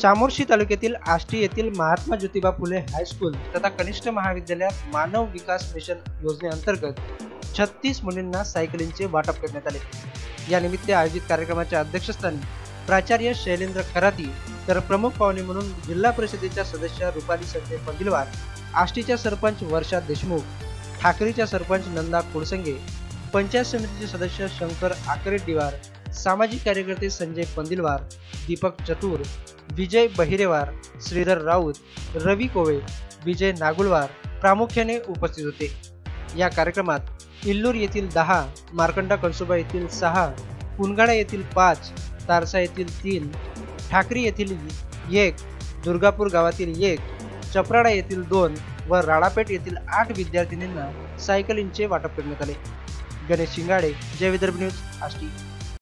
चामोर्शी तालुक्यातील आष्टी येथील महात्मा ज्योतिबा फुले हायस्कूल तथा कनिष्ठ महाविद्यालयात मानव विकास मिशन योजनेअंतर्गत छत्तीस मुलींना सायकलींचे वाटप करण्यात आले. या निमित्त आयोजित कार्यक्रमाच्या अध्यक्षस्थानी प्राचार्य शैलेंद्र खराती तर प्रमुख पाहुणे म्हणून जिल्हा परिषदेच्या सदस्य रुपाली संजय पंदिलवार आष्टीच्या सरपंच वर्षा देशमुख ठाकरेच्या सरपंच नंदा कुडसंगे पंचायत समितीचे सदस्य शंकर आकरेड्डीवार सामाजिक कार्यकर्ते संजय पंदिलवार दीपक चतुर विजय बहिरेवार श्रीधर राऊत रवी कोवे विजय नागुलवार प्रामुख्याने उपस्थित होते. या कार्यक्रमात इल्लूर येथील दहा मार्कंडा कणसोबा येथील सहा पुनगाडा येथील पाच तारसा येथील तीन ठाकरी येथील एक दुर्गापूर गावातील एक चपराडा येथील दोन व राळापेठ येथील आठ विद्यार्थिनींना सायकलींचे वाटप करण्यात आले. गणेश शिंगाडे जय विदर्भ न्यूज आष्टी.